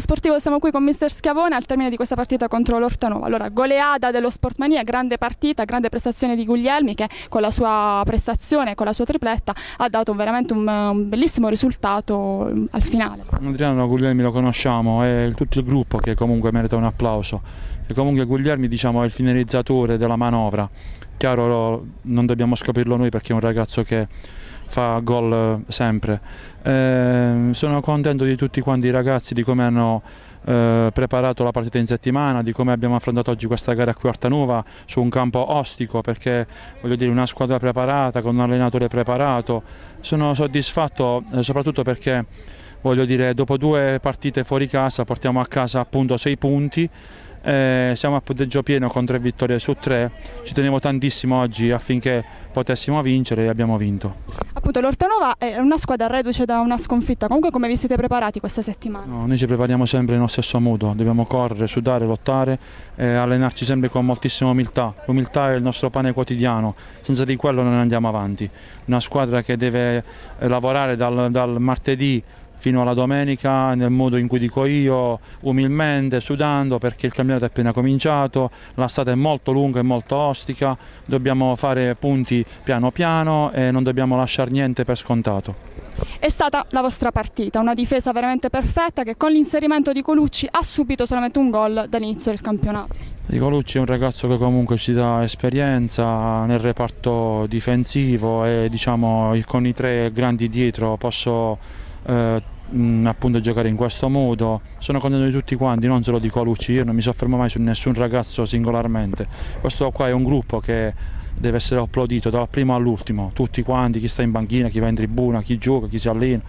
Sportivo siamo qui con mister Schiavone al termine di questa partita contro l'Ortanova. Allora, goleada dello Sportmania, grande partita, grande prestazione di Guglielmi che con la sua prestazione, con la sua tripletta ha dato veramente un, un bellissimo risultato mm, al finale. Adriano Guglielmi lo conosciamo, è tutto il gruppo che comunque merita un applauso. E comunque Guglielmi diciamo, è il finalizzatore della manovra. Chiaro non dobbiamo scoprirlo noi perché è un ragazzo che fa gol eh, sempre. Eh, sono contento di tutti quanti i ragazzi, di come hanno eh, preparato la partita in settimana, di come abbiamo affrontato oggi questa gara a Quartanova su un campo ostico perché voglio dire una squadra preparata, con un allenatore preparato. Sono soddisfatto eh, soprattutto perché voglio dire dopo due partite fuori casa portiamo a casa appunto sei punti eh, siamo a punteggio pieno con tre vittorie su tre, ci tenevo tantissimo oggi affinché potessimo vincere e abbiamo vinto. Appunto l'Ortanova è una squadra reduce da una sconfitta, comunque come vi siete preparati questa settimana? No, noi ci prepariamo sempre nello stesso modo, dobbiamo correre, sudare, lottare e allenarci sempre con moltissima umiltà. L'umiltà è il nostro pane quotidiano, senza di quello non andiamo avanti. Una squadra che deve lavorare dal, dal martedì fino alla domenica nel modo in cui dico io, umilmente, sudando perché il campionato è appena cominciato, la strada è molto lunga e molto ostica, dobbiamo fare punti piano piano e non dobbiamo lasciare niente per scontato. È stata la vostra partita, una difesa veramente perfetta che con l'inserimento di Colucci ha subito solamente un gol dall'inizio del campionato. Di Colucci è un ragazzo che comunque ci dà esperienza nel reparto difensivo e diciamo con i tre grandi dietro posso eh, appunto giocare in questo modo. Sono contento di tutti quanti, non solo di Colucci, io non mi soffermo mai su nessun ragazzo singolarmente. Questo qua è un gruppo che deve essere applaudito dal primo all'ultimo, tutti quanti, chi sta in banchina, chi va in tribuna, chi gioca, chi si allena,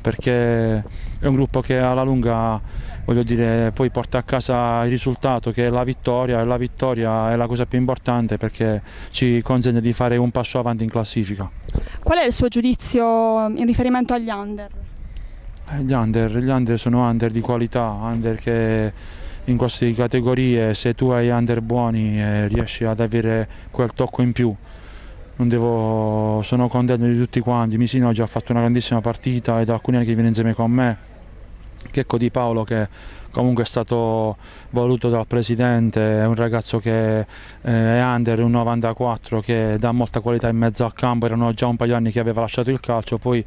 perché è un gruppo che alla lunga voglio dire, poi porta a casa il risultato che è la vittoria e la vittoria è la cosa più importante perché ci consente di fare un passo avanti in classifica. Qual è il suo giudizio in riferimento agli under? Eh, gli under, gli under sono under di qualità, under che in queste categorie se tu hai under buoni eh, riesci ad avere quel tocco in più. Devo, sono contento di tutti quanti, Misino ha fatto una grandissima partita ed alcuni anni che viene insieme con me, Checco Di Paolo che comunque è stato voluto dal presidente, è un ragazzo che eh, è under, un 94 che dà molta qualità in mezzo al campo, erano già un paio di anni che aveva lasciato il calcio, poi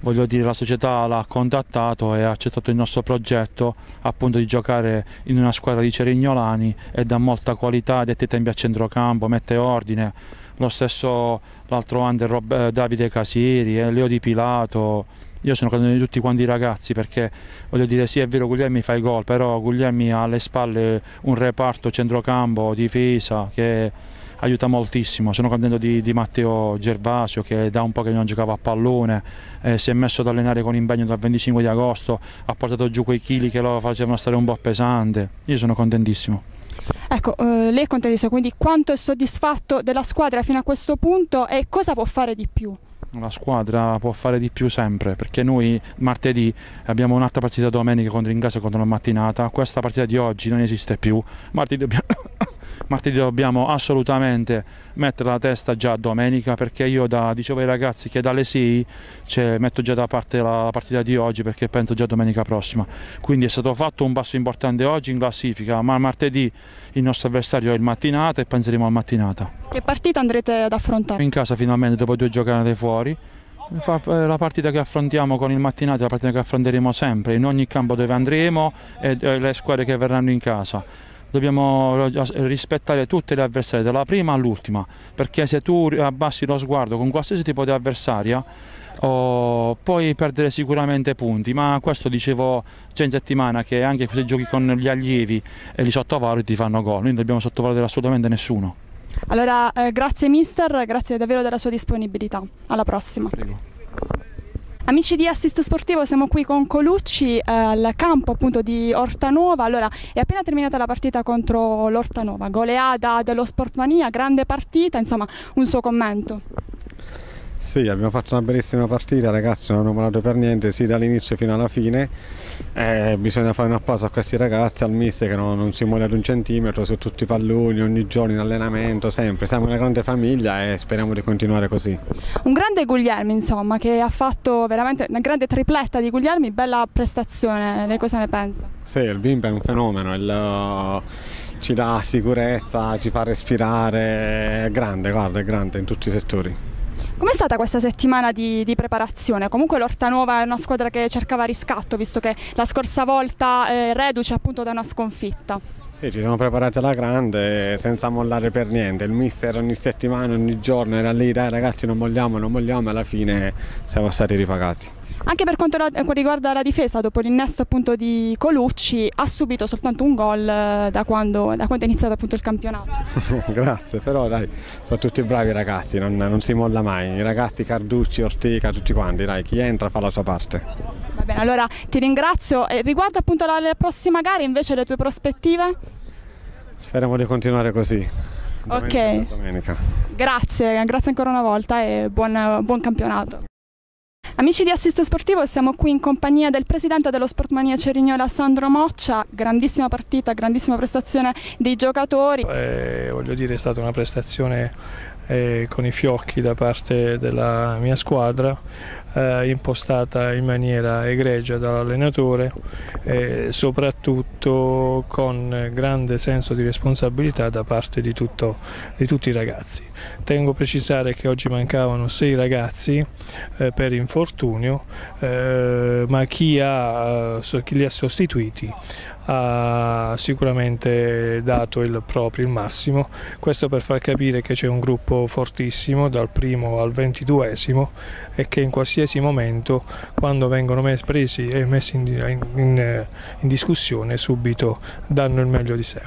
voglio dire la società l'ha contattato e ha accettato il nostro progetto appunto di giocare in una squadra di Cerignolani e dà molta qualità, dette tempi a centrocampo, mette ordine, lo stesso l'altro under eh, Davide Casieri, eh, Leo Di Pilato, io sono contento di tutti quanti i ragazzi perché voglio dire sì è vero Guglielmi fa i gol però Guglielmi ha alle spalle un reparto centrocampo, difesa che aiuta moltissimo. Sono contento di, di, Matteo Gervasio che da un po' che non giocava a pallone, eh, si è messo ad allenare con impegno dal 25 di agosto, ha portato giù quei chili che lo facevano stare un po' pesante. Io sono contentissimo. Ecco, eh, lei è contentissimo, quindi quanto è soddisfatto della squadra fino a questo punto e cosa può fare di più? La squadra può fare di più sempre perché noi martedì abbiamo un'altra partita domenica contro in casa contro la mattinata, questa partita di oggi non esiste più, martedì dobbiamo martedì dobbiamo assolutamente mettere la testa già domenica perché io da, dicevo ai ragazzi che dalle 6 cioè, metto già da parte la, la partita di oggi perché penso già domenica prossima. Quindi è stato fatto un passo importante oggi in classifica, ma martedì il nostro avversario è il mattinata e penseremo al mattinata. Che partita andrete ad affrontare? In casa finalmente dopo due giornate fuori. Eh, la partita che affrontiamo con il mattinato è la partita che affronteremo sempre in ogni campo dove andremo e le squadre che verranno in casa dobbiamo rispettare tutte le avversarie, dalla prima all'ultima, perché se tu abbassi lo sguardo con qualsiasi tipo di avversaria oh, puoi perdere sicuramente punti, ma questo dicevo già in settimana che anche se giochi con gli allievi e li sottovaluti ti fanno gol, noi non dobbiamo sottovalutare assolutamente nessuno. Allora eh, grazie mister, grazie davvero della sua disponibilità, alla prossima. Prego. Amici di Assist Sportivo, siamo qui con Colucci eh, al campo appunto di Ortanova. Allora, è appena terminata la partita contro l'Ortanova, goleada dello Sportmania, grande partita, insomma, un suo commento. Sì, abbiamo fatto una bellissima partita, ragazzi non hanno malato per niente, sì dall'inizio fino alla fine. Eh, bisogna fare un applauso a questi ragazzi, al mister che non, non si muove ad un centimetro su tutti i palloni, ogni giorno in allenamento, sempre. Siamo una grande famiglia e speriamo di continuare così. Un grande Guglielmi, insomma, che ha fatto veramente una grande tripletta di Guglielmi, bella prestazione, lei cosa ne pensa? Sì, il bimbo è un fenomeno, il, ci dà sicurezza, ci fa respirare, è grande, guarda, è grande in tutti i settori. Com'è stata questa settimana di, di, preparazione? Comunque l'Ortanova è una squadra che cercava riscatto, visto che la scorsa volta è reduce appunto da una sconfitta. Sì, ci siamo preparati alla grande senza mollare per niente. Il mister ogni settimana, ogni giorno era lì, dai ragazzi non molliamo, non molliamo e alla fine siamo stati ripagati. Anche per quanto riguarda la difesa, dopo l'innesto appunto di Colucci, ha subito soltanto un gol eh, da quando, da quando è iniziato appunto il campionato. Grazie, però dai, sono tutti bravi ragazzi, non, non, si molla mai. I ragazzi Carducci, Ortica, tutti quanti, dai, chi entra fa la sua parte. Va bene, allora ti ringrazio. E riguardo appunto la, la prossima gara, invece le tue prospettive? Speriamo di continuare così. Domenica, ok, domenica. grazie, grazie ancora una volta e buon, buon campionato. Amici di Assist Sportivo, siamo qui in compagnia del presidente dello Sportmania Cerignola Sandro Moccia, grandissima partita, grandissima prestazione dei giocatori. Eh, voglio dire è stata una prestazione eh, con i fiocchi da parte della mia squadra, eh, impostata in maniera egregia dall'allenatore e soprattutto con grande senso di responsabilità da parte di, tutto, di tutti i ragazzi. Tengo a precisare che oggi mancavano sei ragazzi eh, per infortunio, eh, ma chi, ha, eh, chi li ha sostituiti ha sicuramente dato il proprio, il massimo, questo per far capire che c'è un gruppo fortissimo dal primo al ventiduesimo e che in qualsiasi momento quando vengono presi e messi in, in, in discussione subito danno il meglio di sé.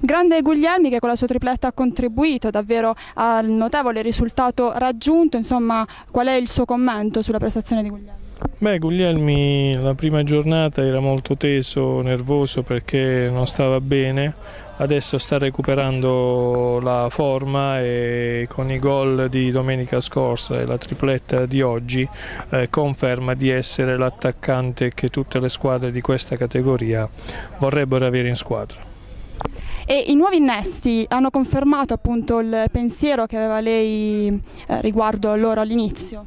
Grande Guglielmi che con la sua tripletta ha contribuito davvero al notevole risultato raggiunto, insomma qual è il suo commento sulla prestazione di Guglielmi? Beh, Guglielmi la prima giornata era molto teso, nervoso perché non stava bene, adesso sta recuperando la forma e con i gol di domenica scorsa e la tripletta di oggi eh, conferma di essere l'attaccante che tutte le squadre di questa categoria vorrebbero avere in squadra. E i nuovi innesti hanno confermato appunto il pensiero che aveva lei eh, riguardo loro all'inizio?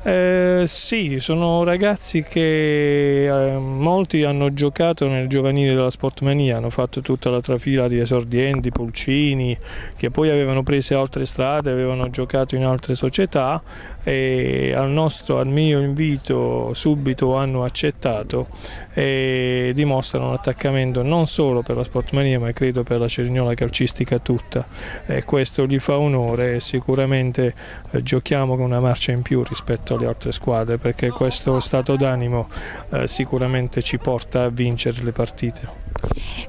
Eh, sì, sono ragazzi che eh, molti hanno giocato nel giovanile della Sportmania, hanno fatto tutta la trafila di esordienti, pulcini, che poi avevano preso altre strade, avevano giocato in altre società e al, nostro, al mio invito subito hanno accettato e dimostrano un attaccamento non solo per la Sportmania ma credo per la Cerignola calcistica tutta. E questo gli fa onore e sicuramente eh, giochiamo con una marcia in più rispetto rispetto alle altre squadre perché questo stato d'animo eh, sicuramente ci porta a vincere le partite.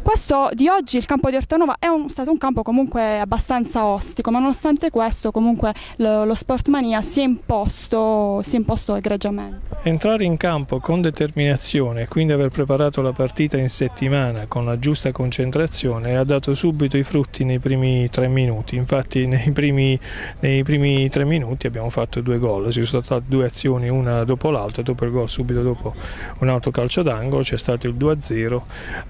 Questo di oggi, il campo di Ortanova, è un, stato un campo comunque abbastanza ostico, ma nonostante questo comunque lo, lo Sportmania si è, imposto, si è imposto egregiamente. Entrare in campo con determinazione e quindi aver preparato la partita in settimana con la giusta concentrazione ha dato subito i frutti nei primi tre minuti, infatti nei primi, nei primi tre minuti abbiamo fatto due gol, ci sono state due azioni una dopo l'altra, dopo il gol subito dopo un altro calcio d'angolo, c'è stato il 2-0,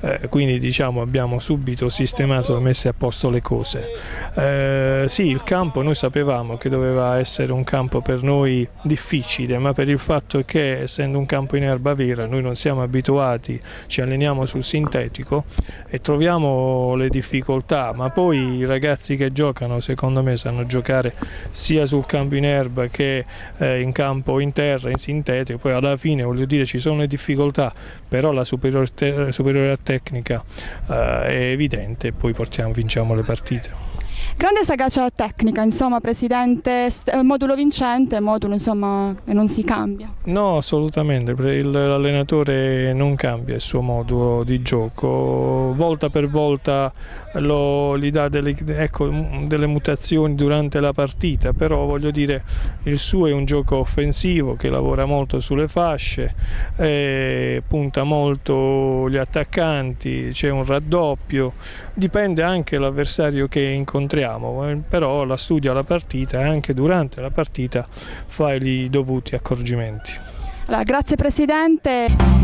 eh, quindi diciamo abbiamo subito sistemato e messo a posto le cose. Eh, sì, il campo noi sapevamo che doveva essere un campo per noi difficile, ma per il fatto che essendo un campo in erba vera noi non siamo abituati, ci alleniamo sul sintetico e troviamo le difficoltà, ma poi i ragazzi che giocano secondo me sanno giocare sia sul campo in erba che eh, in campo in terra, in sintetico, poi alla fine voglio dire ci sono le difficoltà, però la superiorità, superiorità tecnica eh, è evidente e poi portiamo, vinciamo le partite. Grande sagacia tecnica, insomma, Presidente, eh, modulo vincente, modulo insomma non si cambia. No, assolutamente, l'allenatore non cambia il suo modulo di gioco, volta per volta lo, gli dà delle, ecco, delle mutazioni durante la partita, però voglio dire il suo è un gioco offensivo che lavora molto sulle fasce, eh, punta molto gli attaccanti, c'è un raddoppio, dipende anche l'avversario che incontriamo incontriamo, eh, però la studia la partita e anche durante la partita fai i dovuti accorgimenti. Allora, grazie Presidente.